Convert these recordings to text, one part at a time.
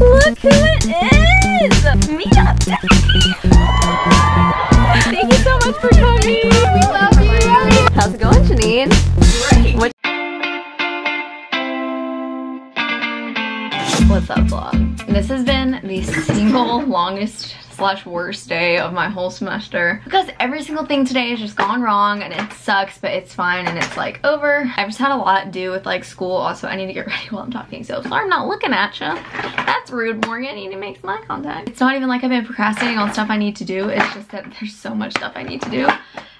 Look who it is! Meetup Day! Thank you so much for coming! We love you! How's it going, Jeanine? Great! What What's up, vlog? This has been the single longest slash worst day of my whole semester. Because every single thing today has just gone wrong and it sucks but it's fine and it's like over. I've just had a lot to do with like school. Also I need to get ready while I'm talking so sorry I'm not looking at you. That's rude Morgan. You need to make some eye contact. It's not even like I've been procrastinating on stuff I need to do. It's just that there's so much stuff I need to do.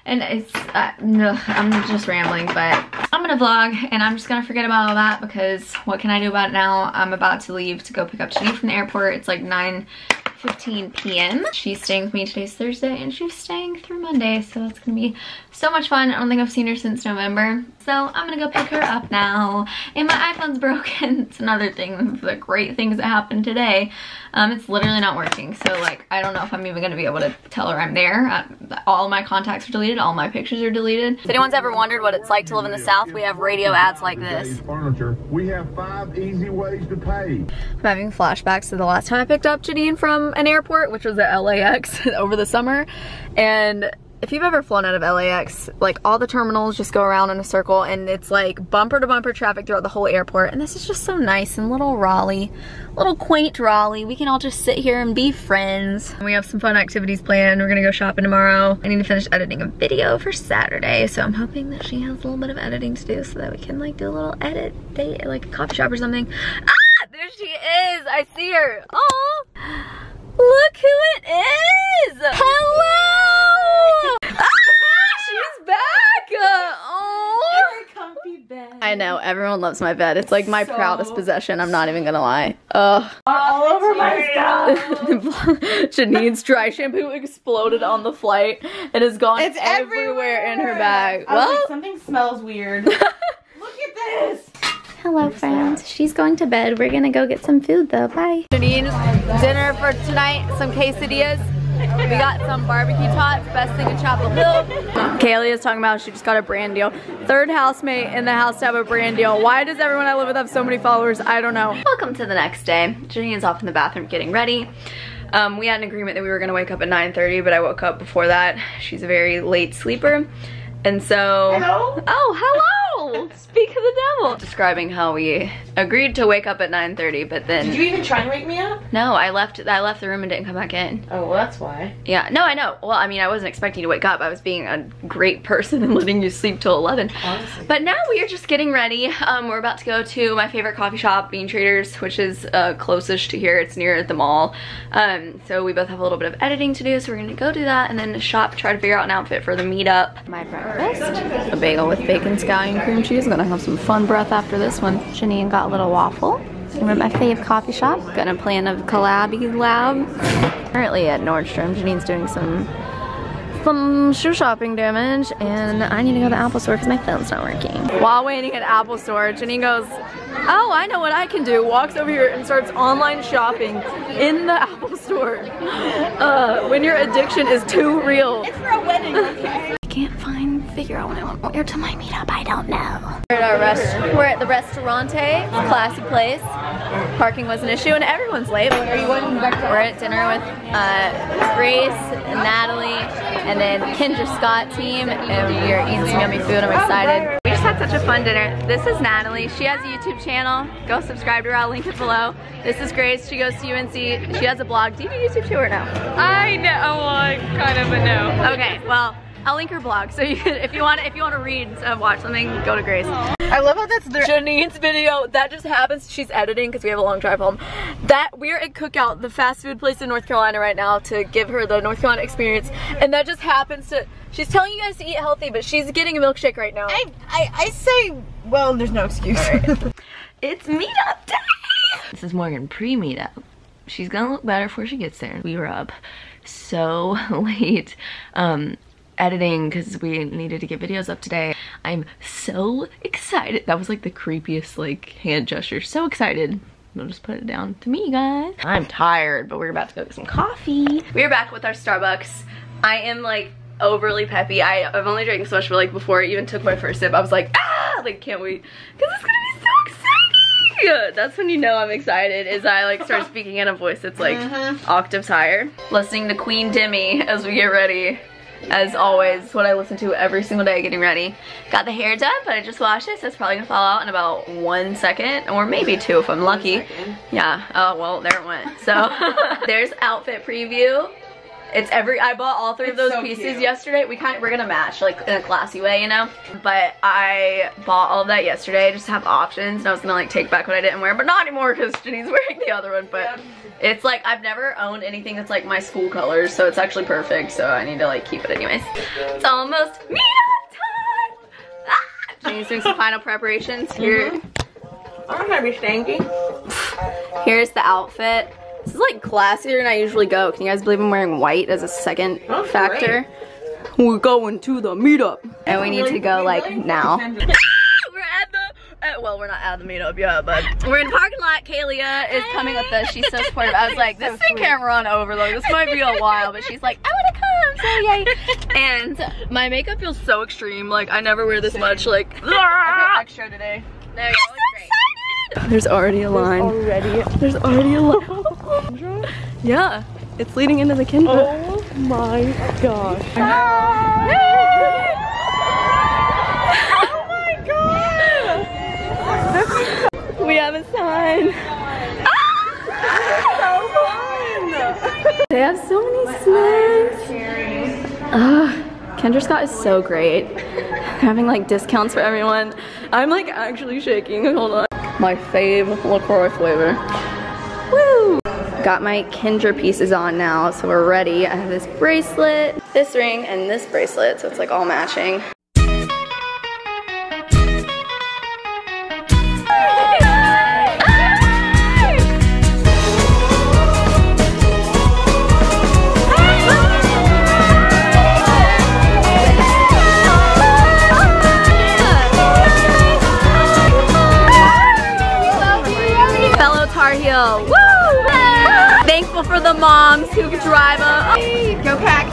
And it's uh, no i'm just rambling but i'm gonna vlog and i'm just gonna forget about all that because what can i do about it now? I'm about to leave to go pick up Jeanine from the airport. It's like 9 15 p.m. She's staying with me today's Thursday and she's staying through Monday so that's gonna be so much fun. I don't think I've seen her since November so I'm gonna go pick her up now and my iPhone's broken. it's another thing, the great things that happened today. Um, it's literally not working so like I don't know if I'm even gonna be able to tell her I'm there. Uh, all my contacts are deleted, all my pictures are deleted. If anyone's ever wondered what it's like to live in the South, we have radio ads like this. Furniture. We have five easy ways to pay. I'm having flashbacks to the last time I picked up Jeanine from an airport, which was at LAX over the summer. And if you've ever flown out of LAX, like all the terminals just go around in a circle and it's like bumper to bumper traffic throughout the whole airport. And this is just so nice and little Raleigh, little quaint Raleigh. We can all just sit here and be friends. We have some fun activities planned. We're gonna go shopping tomorrow. I need to finish editing a video for Saturday. So I'm hoping that she has a little bit of editing to do so that we can like do a little edit date, like a coffee shop or something. Ah, there she is. I see her. Oh, look who it is. Hello. ah, she's back. Oh. comfy bed. I know, everyone loves my bed. It's like my so proudest possession, I'm not even gonna lie. Ugh. All over my stuff. Jeanine's dry shampoo exploded on the flight and has gone it's everywhere, everywhere in her bag. well, like, something smells weird. Look at this. Hello friends, she's going to bed. We're gonna go get some food though, bye. Jeanine's dinner for tonight, some quesadillas. We got some barbecue tots, best thing in Chapel Hill. Kaylee is talking about she just got a brand deal. Third housemate in the house to have a brand deal. Why does everyone I live with have so many followers? I don't know. Welcome to the next day. Jeanine's off in the bathroom getting ready. Um, we had an agreement that we were gonna wake up at 9.30, but I woke up before that. She's a very late sleeper. And so, hello? oh, hello! Speak of the devil. Describing how we agreed to wake up at 9.30, but then. Did you even try and wake me up? No, I left, I left the room and didn't come back in. Oh, well, that's why. Yeah, no, I know. Well, I mean, I wasn't expecting you to wake up. I was being a great person and letting you sleep till 11. Honestly. But now we are just getting ready. Um, we're about to go to my favorite coffee shop, Bean Traders, which is uh, closest to here. It's near the mall. Um, so we both have a little bit of editing to do, so we're gonna go do that and then shop, try to figure out an outfit for the meetup. My breakfast, a bagel with bacon, scallion, cream I'm gonna have some fun breath after this one. Jeanine got a little waffle. I'm at my fave coffee shop. Gonna plan a collabby lab. Currently at Nordstrom, Jeanine's doing some some shoe shopping damage and I need to go to the Apple store because my phone's not working. While waiting at Apple store, Jeanine goes, oh, I know what I can do. Walks over here and starts online shopping in the Apple store. Uh, when your addiction is too real. It's for a wedding, okay? I can't find, figure out what I want to wear to my meetup. I don't know. We're at our rest. We're at the Restaurante, classy place. Parking was an issue and everyone's late. Are you going back We're at dinner with uh, Grace, and Natalie, and then Kendra Scott team, and we are eating some yummy food. I'm excited. We just had such a fun dinner. This is Natalie. She has a YouTube channel. Go subscribe to her. I'll link it below. This is Grace. She goes to UNC. She has a blog. Do you do YouTube too or no? I know. Well, I kind of a no. Okay. Well. I'll link her blog, so you can, if you want if you want to read uh, watch something, go to Grace. I love how that's there. Jeanine's video. That just happens. She's editing because we have a long drive home. That we're at Cookout, the fast food place in North Carolina right now, to give her the North Carolina experience, and that just happens to. She's telling you guys to eat healthy, but she's getting a milkshake right now. I I, I say, well, there's no excuse. Right. it's meetup day. This is Morgan pre-meetup. She's gonna look better before she gets there. We were up so late. Um, editing because we needed to get videos up today. I'm so excited. That was like the creepiest like hand gesture. So excited. I'll just put it down to me, guys. I'm tired, but we're about to go get some coffee. We're back with our Starbucks. I am like overly peppy. I, I've only drank so much, but like before I even took my first sip, I was like, ah, like can't wait. Cause it's gonna be so exciting. That's when you know I'm excited, is I like start speaking in a voice that's like Mhm. octaves higher. Listening to Queen Demi as we get ready. As always, what I listen to every single day getting ready. Got the hair done, but I just washed it, so it's probably gonna fall out in about one second, or maybe two if I'm lucky. Yeah, oh well, there it went. So, there's outfit preview. It's every, I bought all three of those so pieces cute. yesterday. We kind of, we're gonna match, like in a classy way, you know? But I bought all of that yesterday just to have options, and I was gonna like take back what I didn't wear, but not anymore because Jenny's wearing the other one, but it's like, I've never owned anything that's like my school colors, so it's actually perfect, so I need to like keep it anyways. It's almost meetup time! Ah! Jenny's doing some final preparations here. I'm not gonna be stanky. Here's the outfit. This is like classier than I usually go. Can you guys believe I'm wearing white as a second Oh, factor? We're going to the meetup. And we need to go like now. we're at the, uh, well, we're not at the meetup yet, but we're in the parking lot. Kalia is coming with us. She's so supportive. I was like, this thing can't run over. Like, this might be a while, but she's like, I want to come. So yay. And my makeup feels so extreme. Like, I never wear this much. Like, extra today. there you go. There's already a line. Already. There's already a line. Yeah, it's leading into the Kendra. Oh my gosh. Oh my god! we have a sign. They have so many snacks. Ugh, Kendra Scott is so great. Having like discounts for everyone. I'm like actually shaking. Hold on. My fave LaCroix flavor. Woo! Got my Kendra pieces on now, so we're ready. I have this bracelet, this ring, and this bracelet, so it's like all matching. Tar Heel. Woo! Thankful for the moms who drive a. Go pack.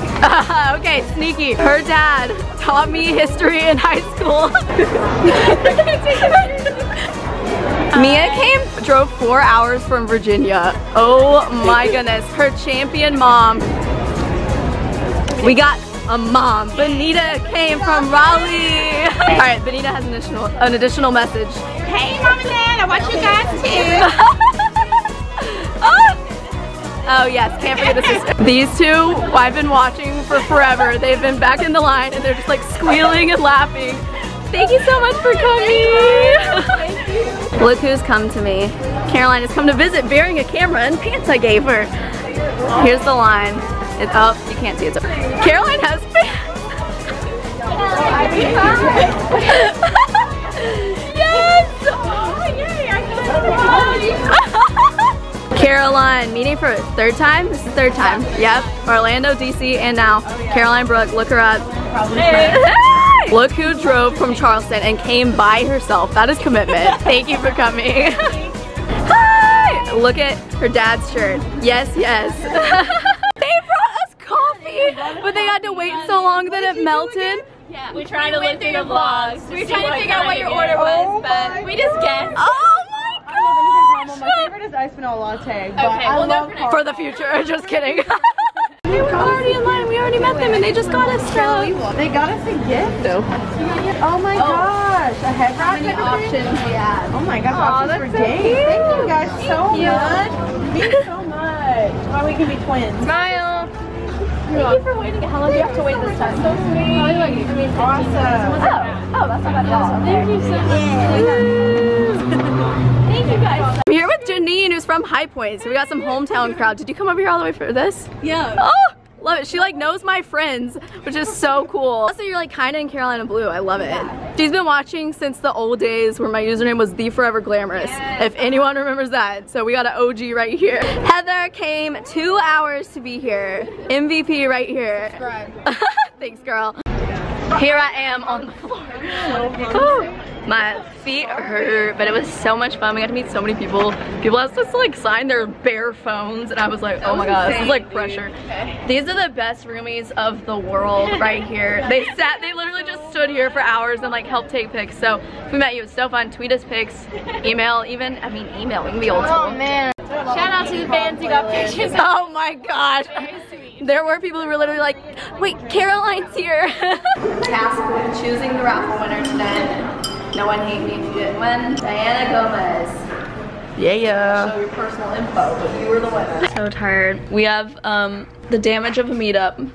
okay, sneaky. Her dad taught me history in high school. Mia came, drove four hours from Virginia. Oh my goodness, her champion mom. We got a mom. Benita came from Raleigh. All right, Benita has an additional, an additional message. Hey, mom and dad, I watch you guys oh Oh, yes, can't forget the sister. These two, I've been watching for forever. They've been back in the line and they're just like squealing and laughing. Thank you so much for coming. Look who's come to me. Caroline has come to visit bearing a camera and pants I gave her. Here's the line. It's up. Oh, you can't see it. Caroline has pants. For third time? This is third time. Yep. Orlando, DC, and now Caroline Brooke. Look her up. Look who drove from Charleston and came by herself. That is commitment. Thank you for coming. Hi! Look at her dad's shirt. Yes, yes. they brought us coffee, but they had to wait so long that it melted. Yeah, We're trying to look through the vlogs. We were trying to figure out what your order was, but we just guessed. Oh my My favorite is iced vanilla latte. But Okay, I well, no, love for next- For the future, just kidding. we were already in line. We already met them, and they just got us stuff. They got us a gift. Oh Though. Oh my gosh, a head wrap type of thing? we have? Oh my gosh, options for days. Thank you guys so much. Thank you so much. Why we can be twins. Smile. Thank you for waiting. How long do you have to wait this time? So sweet. Awesome. Oh, oh, that's not bad at all. Thank you so much. Here with Jeanine, who's from High Point. So we got some hometown crowd. Did you come over here all the way for this? Yeah. Oh, love it. She like knows my friends, which is so cool. Also, you're like kind of in Carolina Blue. I love it. She's been watching since the old days where my username was the Forever Glamorous. If anyone remembers that. So we got an OG right here. Heather came two hours to be here. MVP right here. Thanks, girl. Here I am on the floor. My feet hurt, but it was so much fun. We got to meet so many people. People asked us to like sign their bare phones, and I was like, oh my god, this is like pressure. These are the best roomies of the world right here. They sat, they literally just stood here for hours and like helped take pics. So if we met you, it's so fun. Tweet us pics, email even. I mean, email. We can be old school. Oh man. Shout out to the fans who got pictures. Oh my gosh. There were people who were literally like, wait, Caroline's here. Task with choosing the raffle winner today. No one hate me if you didn't win. Diana Gomez. Yeah, yeah. Show your personal info, but you were the winner. So tired. We have um, the damage of a meetup,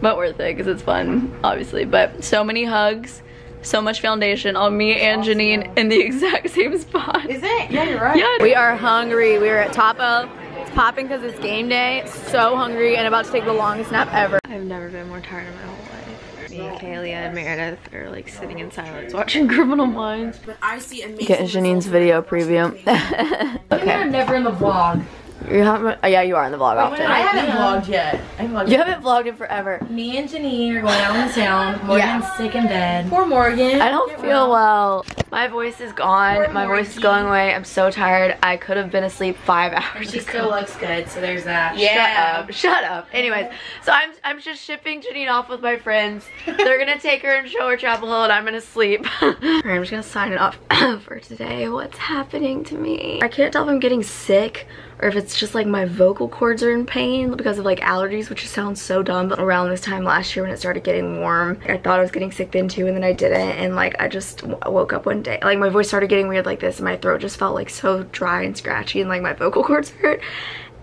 but worth it because it's fun, obviously. But so many hugs, so much foundation on me and Jeanine in the exact same spot. Is it? Yeah, you're right. Yeah. We are hungry. We are at Tapo. It's popping because it's game day. So hungry and about to take the longest nap ever. I've never been more tired in my whole life. Me, Kaylee, and Meredith are like sitting in silence watching Criminal Minds. But I see amazing. Getting Jeanine's video preview. okay. I'm never in the vlog. You haven't, oh, yeah, you are in the vlog often. I haven't vlogged yet. I vlogged You haven't vlogged in forever. Me and Jeanine are going out on sound. Morgan's sick in bed. Poor Morgan. I don't feel well. My voice is gone. My voice is going away. I'm so tired. I could have been asleep five hours She ago. still looks good, so there's that. Yeah. Shut up. Shut up. Anyways, so I'm I'm just shipping Jeanine off with my friends. They're gonna take her and show her Chapel Hill and I'm gonna sleep. Alright, I'm just gonna sign it off for today. What's happening to me? I can't tell if I'm getting sick or if it's just like my vocal cords are in pain because of like allergies, which sounds so dumb, but around this time last year when it started getting warm, I thought I was getting sick then too and then I didn't and like I just woke up one day, like my voice started getting weird like this and my throat just felt like so dry and scratchy and like my vocal cords hurt.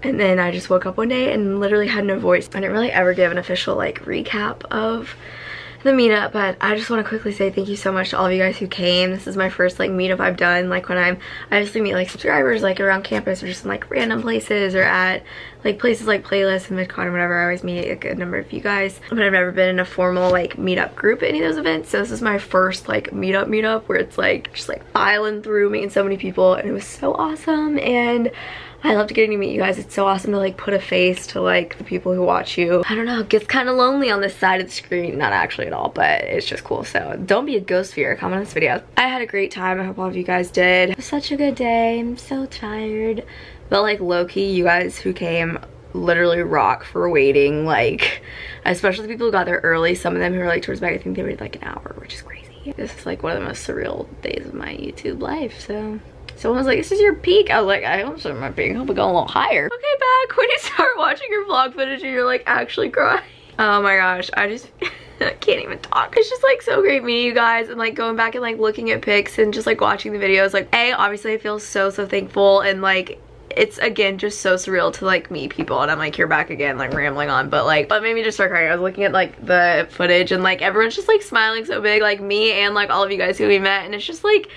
And then I just woke up one day and literally had no voice. I didn't really ever give an official like recap of the meetup but I just want to quickly say thank you so much to all of you guys who came. This is my first like meetup I've done. Like when I'm I obviously meet like subscribers like around campus or just in like random places or at like places like playlists and VidCon or whatever. I always meet a good number of you guys but I've never been in a formal like meetup group at any of those events. So this is my first like meetup meetup where it's like just like filing through meeting so many people and it was so awesome. And I loved getting to meet you guys. It's so awesome to like put a face to like the people who watch you. I don't know, it gets kind of lonely on this side of the screen. Not actually at all, but it's just cool. So don't be a ghost fear. Comment on this video. I had a great time. I hope all of you guys did. It was such a good day. I'm so tired. But like low-key, you guys who came literally rock for waiting. Like, especially the people who got there early. Some of them who were like towards back, I think they waited like an hour, which is crazy. This is like one of the most surreal days of my YouTube life, so Someone was like, this is your peak. I was like, I hope so my peak. I hope it go a little higher. Okay, back when you start watching your vlog footage and you're like actually crying. Oh my gosh, I just I can't even talk. It's just like so great meeting you guys and like going back and like looking at pics and just like watching the videos. Like A, obviously I feel so, so thankful and like it's again just so surreal to like meet people and I'm like here back again like rambling on but like but made me just start crying I was looking at like the footage and like everyone's just like smiling so big like me and like all of you guys who we met and it's just like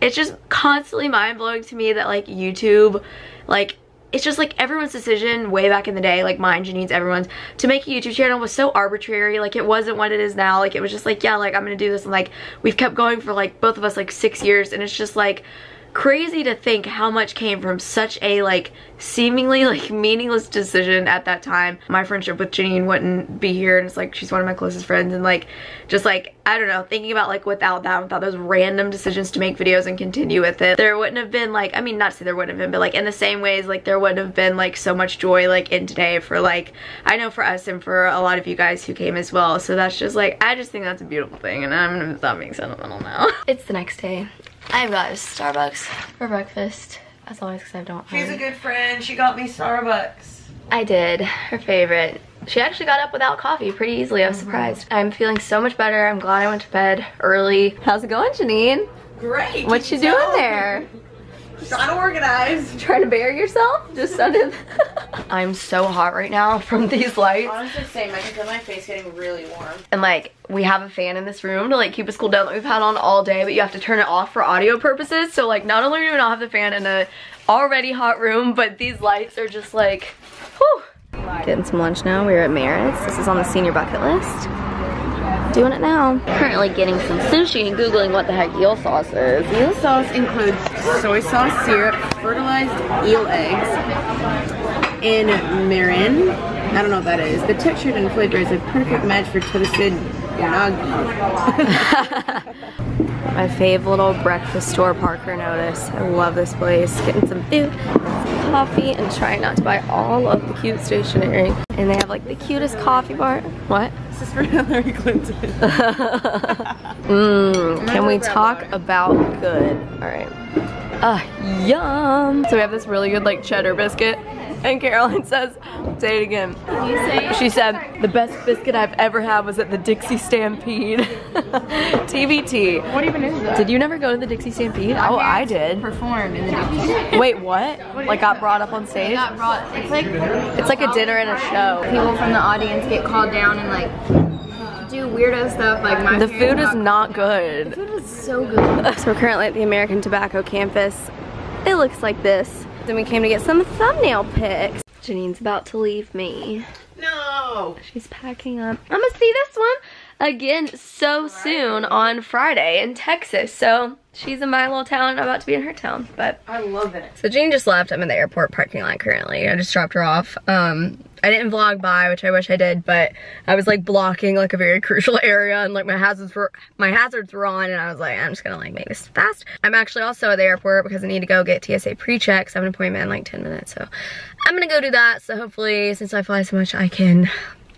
it's just constantly mind-blowing to me that like YouTube like it's just like everyone's decision way back in the day like mine Jeanine's everyone's to make a YouTube channel was so arbitrary. Like it wasn't what it is now. Like it was just like yeah like I'm gonna do this. And like we've kept going for like both of us like six years. And it's just like crazy to think how much came from such a like seemingly like meaningless decision at that time. My friendship with Jeanine wouldn't be here and it's like she's one of my closest friends and like just like I don't know thinking about like without that without those random decisions to make videos and continue with it there wouldn't have been like I mean not to say there wouldn't have been but like in the same ways like there wouldn't have been like so much joy like in today for like I know for us and for a lot of you guys who came as well. So that's just like I just think that's a beautiful thing and I'm gonna stop being sentimental now. It's the next day I've got Starbucks for breakfast as always because I don't She's a good friend. She got me Starbucks. I did. Her favorite. She actually got up without coffee pretty easily. I was oh, surprised. I'm feeling so much better. I'm glad I went to bed early. How's it going, Jeanine? Great. What you doing there? Trying to organize. Trying to bury yourself? Just under I'm so hot right now from these lights. Honestly, same. I can feel my face getting really warm. And like, we have a fan in this room to like keep us cool down that we've had on all day, but you have to turn it off for audio purposes. So like, not only do we not have the fan in a already hot room, but these lights are just like, whew. Getting some lunch now. We're at Merritt's. This is on the senior bucket list. Doing it now. Currently getting some sushi and googling what the heck eel sauce is. Eel sauce includes soy sauce, syrup, fertilized eel eggs, and mirin, I don't know what that is. The texture and flavor is a perfect match for toasted unagi. My fave little breakfast store, Parker and Otis. I love this place. Getting some food, some coffee, and trying not to buy all of the cute stationery. And they have like the cutest coffee bar. What? This is for Hillary Clinton. Mmm, can we talk about good? All right. Uh, yum. So we have this really good like cheddar biscuit. And Caroline says, say it again. Say She said, the best biscuit I've ever had was at the Dixie Stampede. TBT. what even is that? Did you never go to the Dixie Stampede? Oh, I did. Performed in the Dixie. Wait, what? Like got brought up on stage? Got brought. It's like It's like a dinner and a show. people from the audience get called down and like do weirdo stuff. Like my The food is got- not good. The Food is so good. So we're currently at the American Tobacco campus. It looks like this. Then we came to get some thumbnail pics. Jeanine's about to leave me. No! She's packing up. I'm gonna see this one again so soon on Friday in Texas. So she's in my little town. I'm about to be in her town. But I love it. so Jean just left. I'm in the airport parking lot currently. I just dropped her off. Um, I didn't vlog by, which I wish I did, but I was like blocking like a very crucial area and like my hazards were my hazards were on and I was like, I'm just gonna like make this fast. I'm actually also at the airport because I need to go get TSA pre-checks. I have an appointment in like 10 minutes. So I'm gonna go do that. So hopefully since I fly so much I can